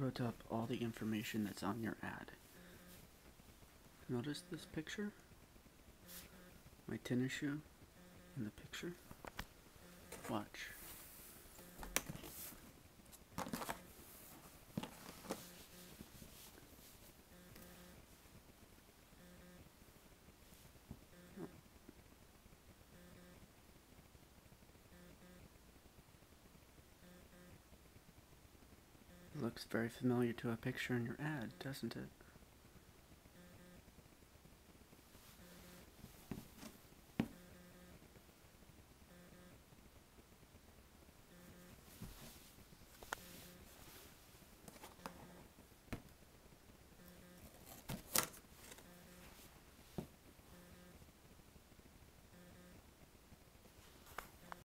wrote up all the information that's on your ad. Notice this picture? My tennis shoe in the picture? Watch. Looks very familiar to a picture in your ad, doesn't it?